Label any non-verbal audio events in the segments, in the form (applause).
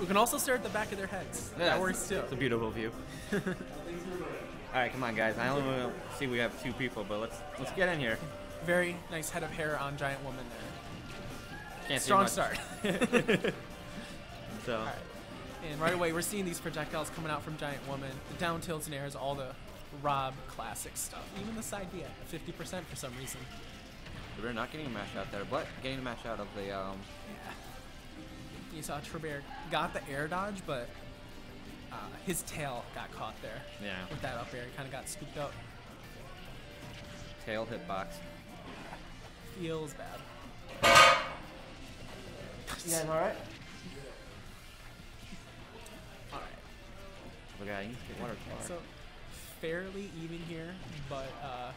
We can also stare at the back of their heads. Yeah, that works too. It's a beautiful view. (laughs) All right, come on, guys. I only see we have two people, but let's let's get in here. Very nice head of hair on Giant Woman there. Can't Strong start. (laughs) So. And right away, we're seeing these projectiles coming out from Giant Woman. The down tilts and airs, all the Rob classic stuff. Even the side B at 50% for some reason. we're not getting a mash out there, but getting a mash out of the um. Yeah. You saw Trevor got the air dodge, but uh, his tail got caught there. Yeah. With that up air, he kind of got scooped up. tail hitbox. Feels bad. You guys all right? All right. Look at you get water bar. So fairly even here, but uh,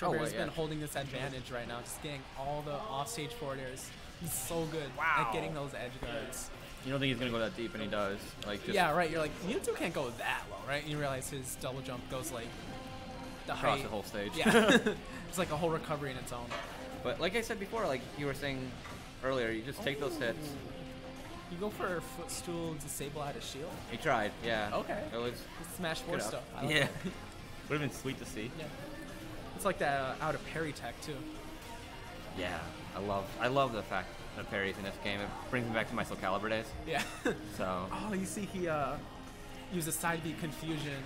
Oh, Trevor's well, yeah. been holding this advantage right now, just getting all the offstage forward airs. He's so good Wow. at getting those edge guards. You don't think he's gonna go that deep, and he does. Like just yeah, right. You're like Mewtwo can't go that low, right? And you realize his double jump goes like the across height. the whole stage. Yeah, (laughs) it's like a whole recovery in its own. but like I said before, like you were saying earlier, you just take those hits. You go for a footstool, disable out his shield. He tried, yeah. Okay. It was Smash four good stuff. I like Yeah. Would have been sweet to see. yeah. It's like that uh, out of parry tech too. Yeah, I love I love the fact that parries in this game. It brings me back to my Soul Calibur days. Yeah. (laughs) So Oh, you see, he uh, used a side beat confusion,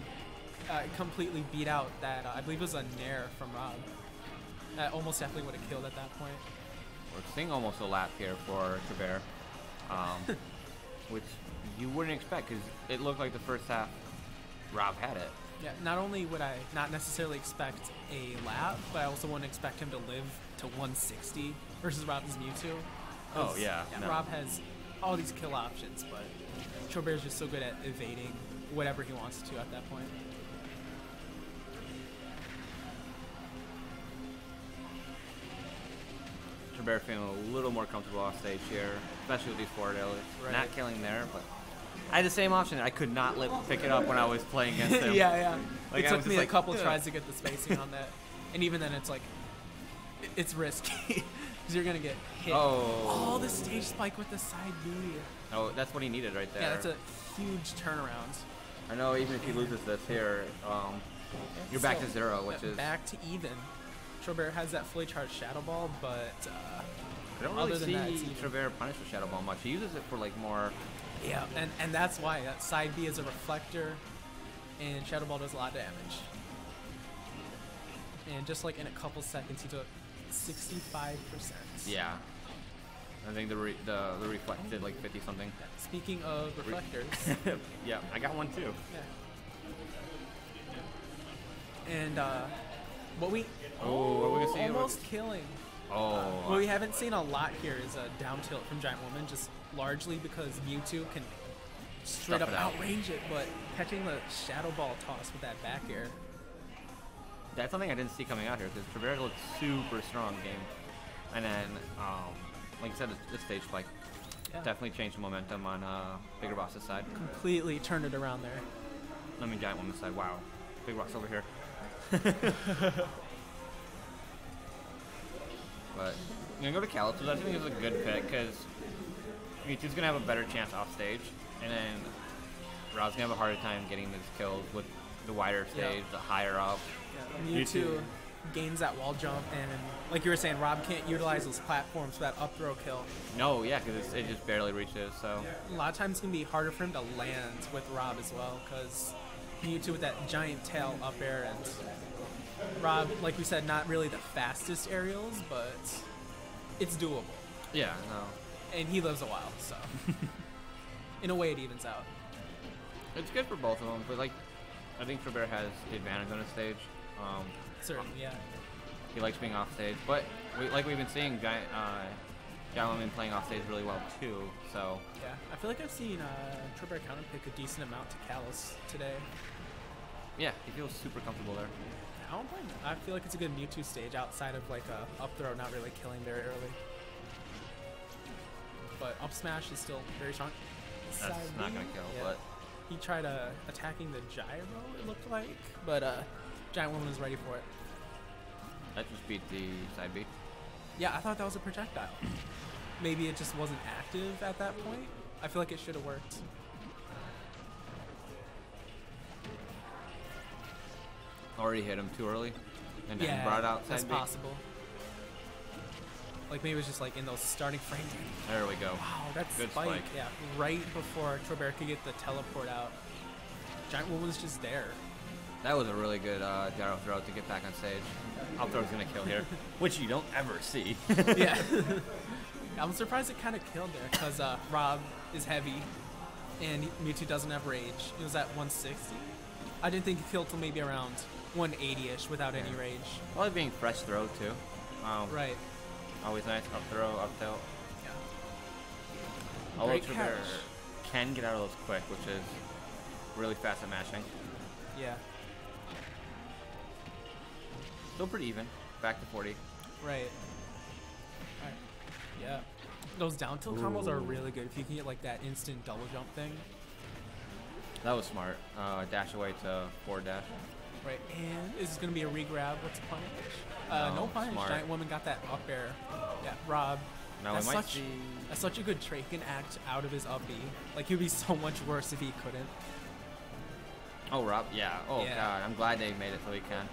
uh, completely beat out that uh, I believe it was a nair from Rob. That almost definitely would have killed at that point. we're seeing almost a lap here for Trevor, um, (laughs) which you wouldn't expect because it looked like the first half Rob had it. Yeah. Not only would I not necessarily expect a lap, but I also wouldn't expect him to live to 160 versus Rob's Mewtwo. Oh, 'Cause, yeah, no. Rob has all these kill options, but Trobaire's just so good at evading whatever he wants to at that point. Trevor feeling a little more comfortable off stage here, especially with these forward airlifts. Right. Not killing there, but I had the same option. I could not let, pick it up when I was playing against (laughs) him. yeah, yeah. Like, it took me a like, couple "Ugh." tries to get the spacing on that, and even then, it's like it's risky (laughs) because you're gonna get hit. Oh. Oh, the stage spike with the side B. Oh, that's what he needed right there. Yeah, that's a huge turnaround. I know even if he loses this here, um, you're back to zero, which is back to even. Trobaire has that fully charged Shadow Ball, but uh, I don't other really than see that. Trevor punish with Shadow Ball much. He uses it for like more. Yeah, and and that's why that side B is a reflector, and Shadow Ball does a lot of damage. And just like in a couple seconds, he took 65%. Yeah. I think the re- the the reflect did like 50 something. Speaking of reflectors, (laughs) yeah, I got one too. yeah. and uh, what we Oh, what are we gonna see? almost killing. Oh, What we haven't seen a lot here is a down tilt from Giant Woman, just largely because Mewtwo can straight Stuff up it out. outrange it, but catching the Shadow Ball toss with that back air. that's something I didn't see coming out here because Trevor looked super strong game, and then um, like you said, the, the stage spike Yeah. definitely changed the momentum on uh, Bigger Boss's side. Completely turned it around there. I mean, Giant Woman's side. Wow, Big Rock's over here. (laughs) but I'm gonna go to Calypso. I think it's a good pick because Mewtwo's gonna have a better chance off stage, and then Rob's gonna have a harder time getting these kills with the wider Yeah. stage, the higher up. Yeah, Mewtwo gains that wall jump, and like you were saying, Rob can't utilize those platforms for that up throw kill. No, yeah, because it just barely reaches. So A lot of times it's gonna be harder for him to land with Rob as well, because Mewtwo with that giant tail up air, and Rob, like we said, not really the fastest aerials, but it's doable, yeah, no, and he lives a while, so (laughs) in a way it evens out. it's good for both of them. But like, I think Trevor has the advantage on the stage. Um, Certainly, yeah. He likes being off stage, but we, like we've been seeing, Giant uh, Giant playing off stage really well too. So Yeah, I feel like I've seen uh, Tripper counter pick a decent amount to Kalos today. yeah, he feels super comfortable there. I don't blame it. I feel like it's a good Mewtwo stage outside of like a up throw not really killing very early. But up smash is still very strong. That's Side not gonna kill, yeah. but he tried uh, attacking the gyro. It looked like, but uh, Giant Woman was ready for it. that just beat the side B. Yeah, I thought that was a projectile. Maybe it just wasn't active at that point. I feel like it should have worked. Already hit him too early, and then yeah, brought outside. that's possible. Like maybe it was just like in those starting frames. There we go. Wow, that's Good spike. spike. Yeah, right before Trobaire could get the teleport out. Giant Woman was just there. That was a really good uh, gyro throw to get back on stage. Up throw's gonna kill here, (laughs) which you don't ever see. (laughs) yeah. (laughs) I'm surprised it kind of killed there because uh, Rob is heavy and Mewtwo doesn't have rage. It was at 160. I didn't think he killed till maybe around 180ish without any rage. Probably being fresh throw too. Um, Right. Always nice up throw, up tilt. Yeah. Although Great Trevor can get out of those quick, which is really fast at mashing. Yeah. Still pretty even. Back to 40. Right. Alright. Yeah. Those down tilt combos are really good if you can get like that instant double jump thing. That was smart. Uh, dash away to forward dash. Right. And is this gonna be a regrab? What's the punish? Uh, no, No, punish. smart. Giant woman got that up air. Yeah, Rob. Now that's such see. that's such a good trait. He can act out of his up B. Like he'd be so much worse if he couldn't. Oh, Rob. Yeah. Oh Yeah. God. I'm glad they made it so he can.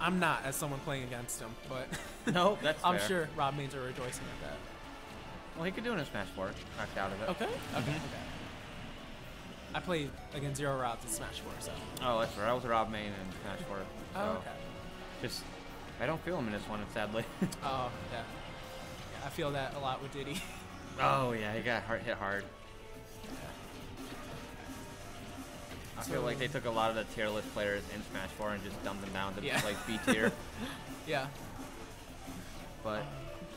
I'm not as someone playing against him, but (laughs) No, that's I'm fair. sure Rob Mains are rejoicing at that. Well, he could do it in a Smash 4. Act out of it. Okay. Okay. Mhm. Okay. I played against Zero Routes in Smash 4, so. Oh, that's right. I was a Rob main in Smash 4. So Oh, okay. Just, I don't feel him in this one, sadly. (laughs) Oh, yeah. yeah. I feel that a lot with Diddy. (laughs) oh yeah, he got hard, hit hard. I feel like they took a lot of the tier list players in Smash 4 and just dumped them down to Yeah. like B tier. (laughs) yeah. but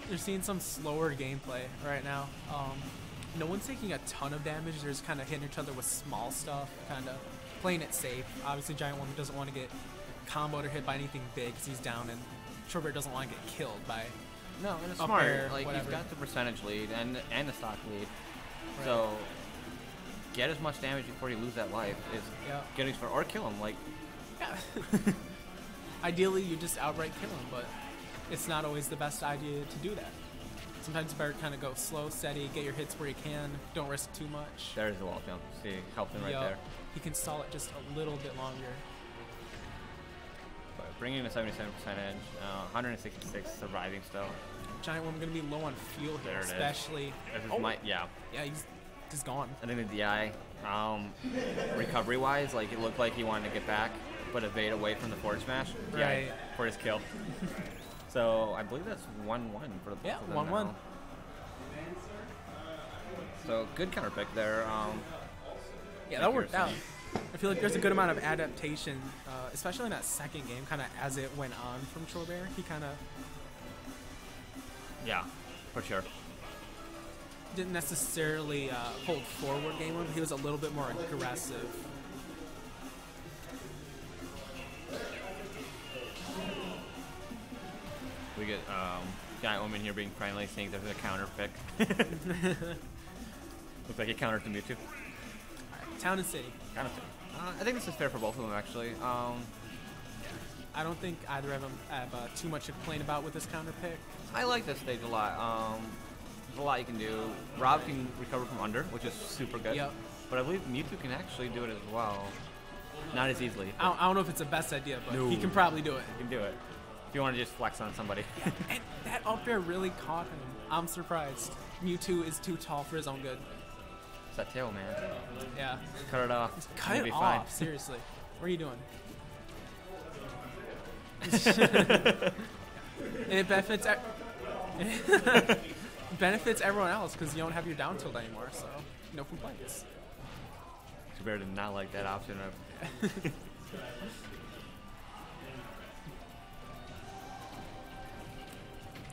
You're seeing some slower gameplay right now. Um, no one's taking a ton of damage. They're just kind of hitting each other with small stuff, kind of playing it safe. Obviously, Giant Woman doesn't want to get comboed or hit by anything big because he's down, and Trobaire doesn't want to get killed by. no, and it's smart. air, like whatever. he's got the percentage lead and and the stock lead. Right. So get as much damage before you lose that life is Yeah. getting for or kill him. Like Yeah. (laughs) Ideally, you just outright kill him, but it's not always the best idea to do that. Sometimes better kind of go slow, steady, get your hits where you can, don't risk too much. there's the wall jump. See, helped him right there. He can stall it just a little bit longer. But bringing in a 77 percentage, uh, 166 surviving still. Giant Woman gonna be low on fuel here, There especially. Oh, my yeah. yeah, he's just gone. I think the DI, um, recovery wise, like it looked like he wanted to get back, but evade away from the forward smash. Right. for his kill. (laughs) so I believe that's one one for the both Yeah, of them 1-1. now. So good counter pick there. Um, Yeah, that worked out. I feel like there's a good amount of adaptation, uh, especially in that second game, kind of as it went on from Trobaire. He kind of yeah, for sure. didn't necessarily uh, hold forward game but He was a little bit more aggressive. We get um, giant woman here being friendly, saying there's a counter pick. (laughs) Looks like he countered to Mewtwo. Right, Town and City. Kind of. Uh, I think this is fair for both of them actually. Um, I don't think either of them have uh, too much to complain about with this counter pick. I like this stage a lot. Um, there's a lot you can do. Rob can recover from under, which is super good. Yep. But I believe Mewtwo can actually do it as well. Not as easily. I don't, I don't know if it's the best idea, but he can probably do it. You can do it. If you want to just flex on somebody. And that up air really caught him. I'm surprised. Mewtwo is too tall for his own good. it's that tail, man. Yeah. Cut it off. Cut You'll it be off, fine. seriously. What are you doing? (laughs) and it benefits e- (laughs) benefits everyone else because you don't have your down tilt anymore, so no complaints. Zubair did not like that option of. (laughs)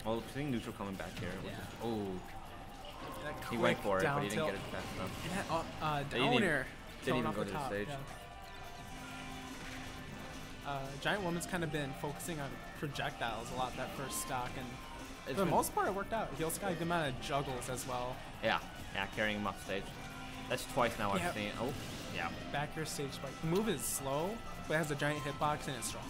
well, seeing neutral coming back here. which Yeah. is- Oh, That he went for it, but he didn't get it fast enough. And that uh, uh, Didn't even- didn't even go the to the stage. yeah. Uh, Giant Woman's kind of been focusing on projectiles a lot that first stock, and It's for the most part it worked out. He also got a good amount of juggles as well. Yeah, yeah, carrying him off stage. That's twice now Yeah. I've seen. Oh, yeah. Back air stage spike. Move is slow, but it has a giant hitbox and it's strong.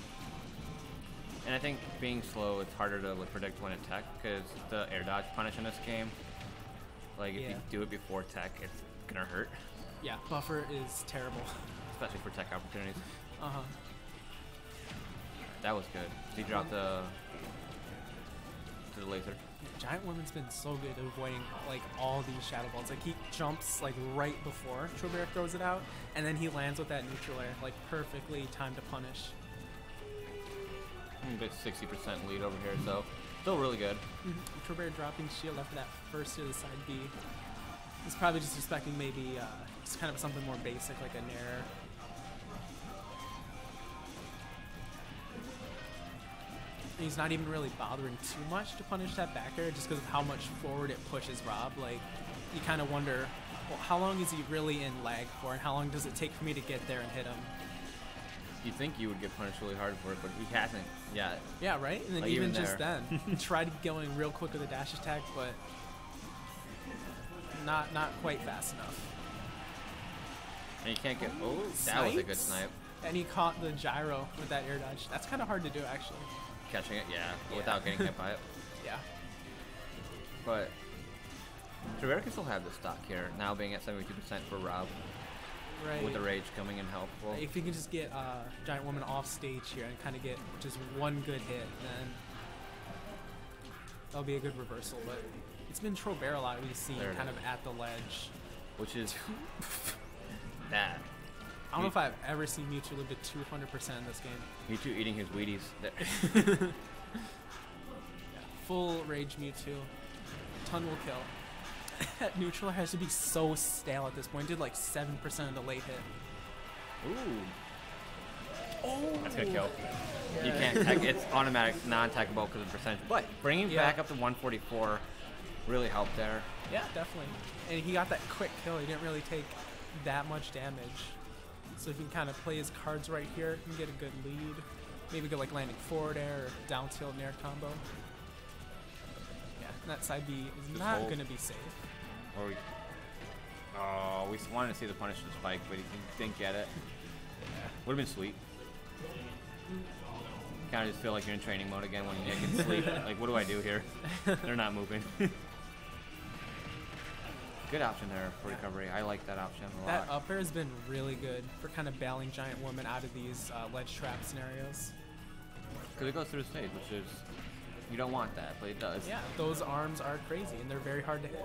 And I think being slow, it's harder to like, predict when it tech because the air dodge punish in this game. Like if Yeah. you do it before tech, it's gonna hurt, Yeah, buffer is terrible. especially for tech opportunities. Uh huh. That was good. He dropped the to the laser. Giant Woman's been so good at avoiding like all these shadow balls. Like he jumps like right before Trobaire throws it out, and then he lands with that neutral air, like perfectly timed to punish. Mm, Big 60% lead over here, so still really good. Mm-hmm. Trobaire dropping shield after that first to the side B. He's probably just expecting maybe uh, just kind of something more basic like a nair. He's not even really bothering too much to punish that back air just because of how much forward it pushes Rob. Like, you kind of wonder, well, how long is he really in lag for, and how long does it take for me to get there and hit him? You think you would get punished really hard for it, but he hasn't yet. Yeah, right? And then Like, even, even just then, (laughs) tried going real quick with a dash attack, but not not quite fast enough. And you can't get. Oh, that was a good snipe. And he caught the gyro with that air dodge. That's kind of hard to do, actually. Catching it, yeah, Yeah. without getting hit by it. (laughs) Yeah. But Trevera can still have the stock here, now being at 72% for Rob, Right. with the rage coming in helpful. If he can just get uh, Giant Woman off stage here and kind of get just one good hit, then that'll be a good reversal. But it's been Trobaire a lot we've seen There kind of at the ledge. Which is (laughs) that. I don't know if I've ever seen Mewtwo live to 200% in this game. Mewtwo eating his Wheaties. That- (laughs) Full Rage Mewtwo. Ton will kill. That (laughs) neutral has to be so stale at this point. Did like 7% of the late hit. Ooh, Oh! that's gonna kill. You can't tech, it's automatic, non-techable because of percentage. But bringing Yeah. back up to 144 really helped there. Yeah, definitely. And he got that quick kill. He didn't really take that much damage. So he can kind of play his cards right here, and get a good lead. Maybe go like landing forward air or down tilt nair combo. That side B is Just not hold. going to be safe. Or we, oh, we wanted to see the punish to spike, but he didn't- get it. Would have been sweet. Kind of just feel like you're in training mode again when you can sleep. (laughs) like, what do I do here? They're not moving. (laughs) Good option there for recovery. I like that option a That lot. up air has been really good for kind of bailing Giant Woman out of these uh, ledge trap scenarios. Because it goes through the stage, which is you don't want that, but it does. Yeah, those arms are crazy and they're very hard to hit.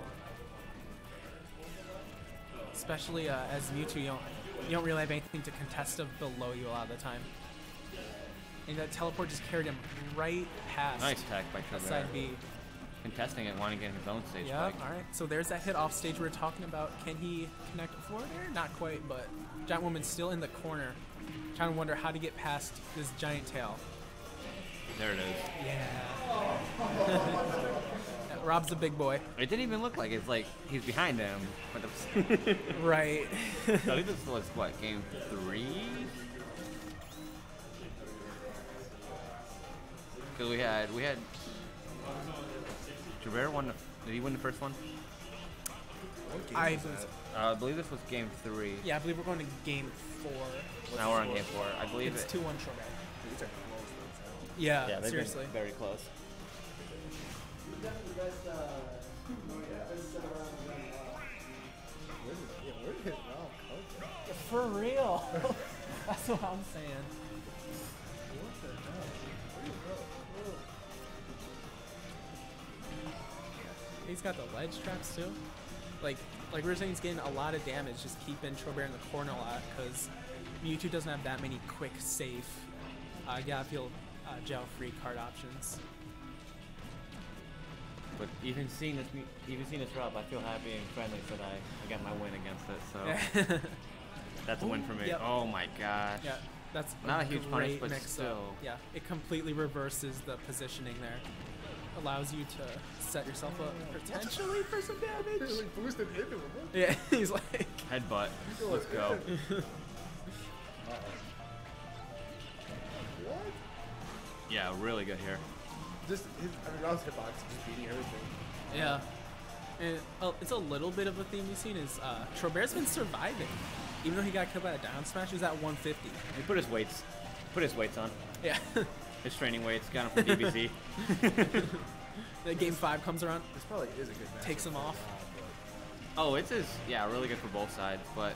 Especially uh, as Mewtwo, you don't, you don't really have anything to contest of below you a lot of the time. And that teleport just carried him right past Nice tech by Trevor. side B. Contesting it, wanting to get his own stage Yeah, alright. So there's that hit off stage we are talking about. Can he connect forward there? Not quite, but Giant Woman's still in the corner. Trying to wonder how to get past this giant tail. There it is. Yeah. (laughs) Yeah, Rob's the big boy. It didn't even look like it's like he's behind him. But the, (laughs) (laughs) Right. I think this was what game three. Because we had we had. Javert won. The, did he win the first one? I, Uh, I believe this was game three. yeah, I believe we're going to game four. Now we're on game four. I believe It's it. 2 1 Trobaire. Yeah, yeah, seriously. very close. Where did, yeah, where did Rob come from? For real. (laughs) That's what I'm saying. What the hell? Where did Rob go? He's got the ledge traps too. Like, like we were saying, he's getting a lot of damage just keeping Trobaire in the corner a lot because Mewtwo doesn't have that many quick, safe, uh, yeah, feel uh, gel-free card options. But even seeing this, mu- even seeing this Rob, I feel happy and friendly that I, I got my win against it. So (laughs) that's a win for me. Yep. Oh my gosh. yeah, that's Not a huge punish, great but mix-up. still. Yeah, it completely reverses the positioning there. Allows you to set yourself up potentially for some They damage. like boosted into him. What? Yeah, (laughs) he's like, Headbutt. Let's go. Uh-oh. (laughs) What? Yeah, really good here. Just his, I mean, Rob's hitbox is just beating everything. Yeah. And uh, it's a little bit of a theme we've seen is uh, Trobaire's been surviving. Even though he got killed by a down smash, he was at 150. He put his weights, put his weights on. Yeah. (laughs) His training weights. Got him from DBZ. (laughs) then game five comes around, This probably is a good match. Takes him off. Oh, it's is yeah, really good for both sides, but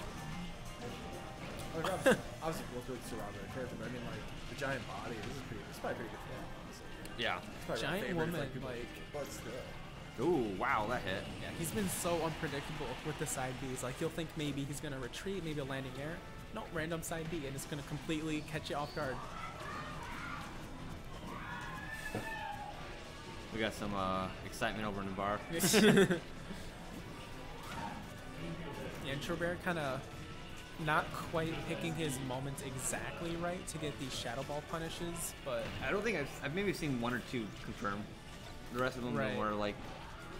Like, obviously, obviously both good Sarada character, but I mean, like, the giant body, this is pretty, it's probably pretty good for him, honestly. yeah. It's Giant favorite, woman, people- like- But still. Ooh, wow, that hit. Yeah, he's been so unpredictable with the side Bs. Like you'll think maybe he's gonna retreat, maybe a landing air. No, random side B, and it's gonna completely catch you off guard. We got some uh, excitement over in the bar. Yeah, and Trobaire kind of not quite picking his moments exactly right to get these shadow ball punishes, but I don't think I've, I've maybe seen one or two confirmed. The rest of them Right. were like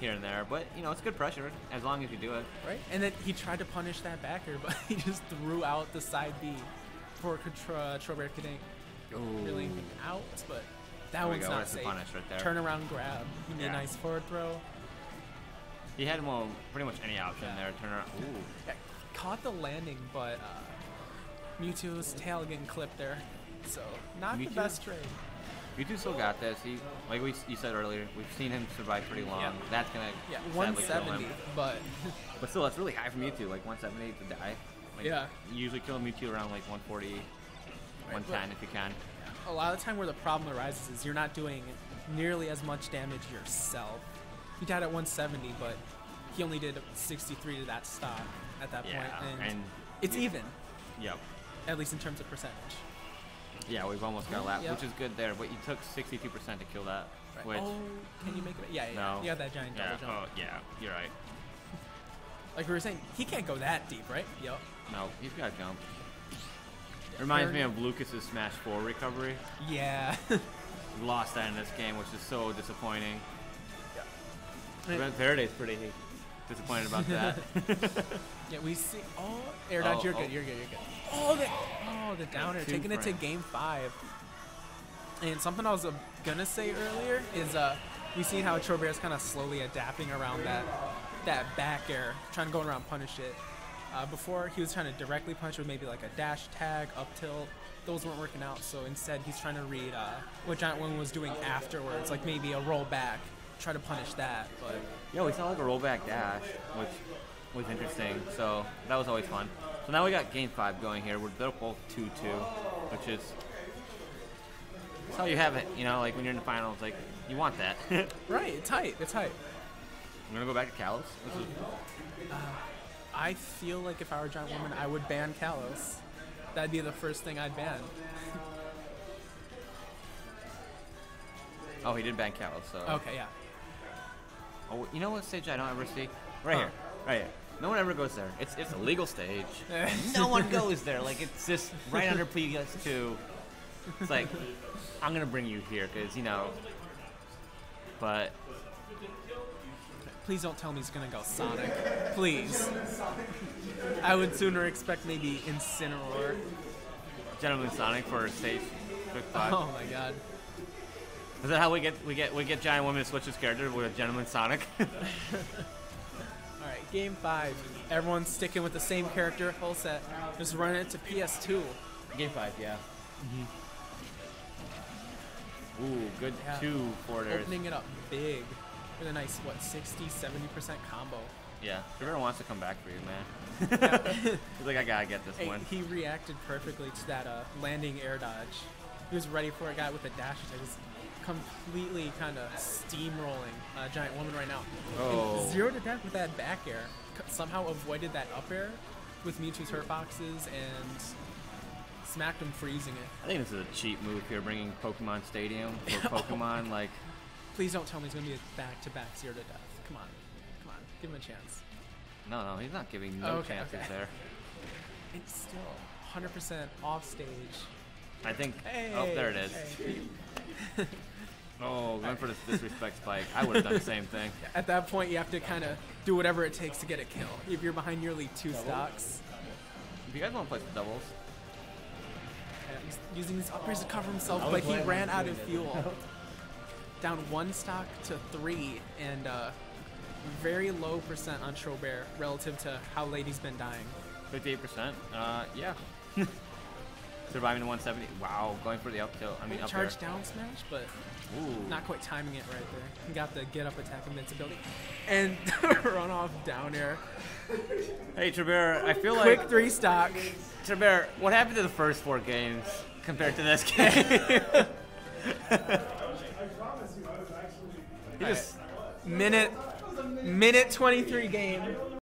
here and there, but you know it's good pressure as long as you do it. right. And then he tried to punish that backer, (laughs) but he just threw out the side B for Tra- Trobaire getting really out, but that oh There one's go, not safe. punish right there. Turnaround grab. He made Yeah. a nice forward throw. He had well, pretty much any option Yeah. there. Turn around. Ooh. Caught the landing, but uh, Mewtwo's tail getting clipped there. So not Mewtwo? the best trade. Mewtwo still got this. He, like we you said earlier, we've seen him survive pretty long. Yeah. That's gonna Yeah, sadly kill 170, him. but (laughs) But still, that's really high for Mewtwo. Like 170 to die. Like, Yeah. You usually kill Mewtwo around like 140, 110 if you can. a lot of the time where the problem arises is you're not doing nearly as much damage yourself. He died at 170, but he only did 63 to that stock at that Yeah, point, and, and it's even, Yep. at least in terms of percentage. Yeah, we've almost got a lap, Yep. which is good there. But you took 62% to kill that. Right. Which, oh, can you make it? Yeah, yeah. no. You have that giant double yeah, jump. oh yeah, you're right. (laughs) Like we were saying, he can't go that deep, right? Yep. No, he's got to jump. Reminds me of Lucas's Smash 4 recovery. Yeah. (laughs) Lost that in this game, which is so disappointing. But Faraday's pretty disappointed about that. (laughs) Yeah, we see. Oh, air dodge. Oh, you're oh. good. You're good. You're good. Oh, the oh the downer, Two taking it to game five. And something I was uh, gonna say earlier is uh, we seen how Trobaire's kind of slowly adapting around that that back air, trying to go around punish it. Uh, before he was trying to directly punch with maybe like a dash tag, up tilt. Those weren't working out, so instead he's trying to read uh, what Giant One was doing afterwards, like maybe a roll back, try to punish that. But yeah, we saw like a rollback dash, which was interesting. So that was always fun. So now we got game five going here. We're they're both two two, which is that's how you have it. You know, like when you're in the finals, like you want that. (laughs) Right, it's tight. It's tight. I'm gonna go back to Kalos. Is uh, I feel like if I were a giant woman, I would ban Kalos. That'd be the first thing I'd ban. (laughs) oh, he did ban Kalos. So Okay, yeah. Oh, you know what stage I don't ever see? Right Huh. here. Right here. No one ever goes there. It's it's a legal stage. (laughs) no one goes there. Like it's just right under PS2. It's like I'm gonna bring you here because you know. But Please don't tell me he's gonna go Sonic. Please. I would sooner expect maybe Incineroar. Gentleman Sonic for stage quick five. Oh my god. Is that how we get we get we get giant woman to switch his character with a Gentleman Sonic? (laughs) Alright, game five. Everyone's sticking with the same character, whole set. Just run it to PS2. Game five, yeah. Ooh, good Yeah. two forwarders. Opening it up big. With a nice, what, 60, 70% combo. Yeah, Trevor wants to come back for you, man. (laughs) He's like, I gotta get this Hey, one. he reacted perfectly to that uh, landing air dodge. He was ready for a guy with a dash attack. Completely kind of steamrolling uh, Giant Woman right now. Oh. Zero to death with that back air. Somehow avoided that up air with Mewtwo's hurt boxes and smacked him freezing it. I think this is a cheap move here, bringing Pokemon Stadium for (laughs) Pokemon. like, Please don't tell me he's going to be a back-to-back zero to death. Come on. Come on. Give him a chance. no, no, he's not giving no Okay, chances okay. there. It's still 100% off stage. I think. Hey, oh, there it is. hey. (laughs) Oh, going for this disrespect spike. I would have done the same thing. At that point, you have to kind of do whatever it takes to get a kill. If you're behind nearly two stocks, If you guys want to play some doubles, yeah, he's using these uppers to cover himself, but he ran out of fuel. Down one stock to three, and uh, very low percent on Trobaire relative to how late he's been dying. 58%. Uh, yeah. (laughs) Surviving the 170. Wow, going for the up tilt. I mean, up Charge there. down smash, but Ooh. not quite timing it right there. He got the get up attack invincibility. And (laughs) run off down air. Hey, Trevor, I feel like Quick like three stock. Trevor, what happened to the first four games compared to this game? (laughs) (laughs) he just Minute minute 23 game.